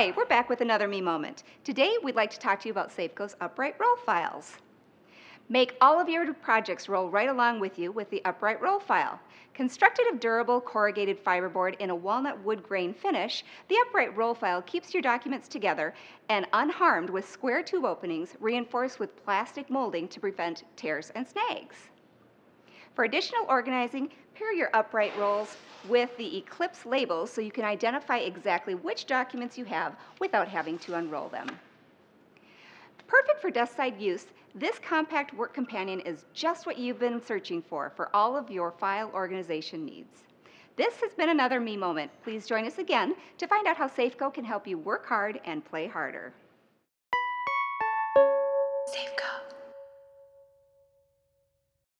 Hi, we're back with another Me Moment. Today, we'd like to talk to you about Safco's upright roll files. Make all of your projects roll right along with you with the upright roll file. Constructed of durable corrugated fiberboard in a walnut wood grain finish, the upright roll file keeps your documents together and unharmed with square tube openings reinforced with plastic molding to prevent tears and snags. For additional organizing, pair your upright rolls with the Eclipse labels so you can identify exactly which documents you have without having to unroll them. Perfect for desk side use, this compact work companion is just what you've been searching for for all of your file organization needs. This has been another Me Moment. Please join us again to find out how Safco can help you work hard and play harder.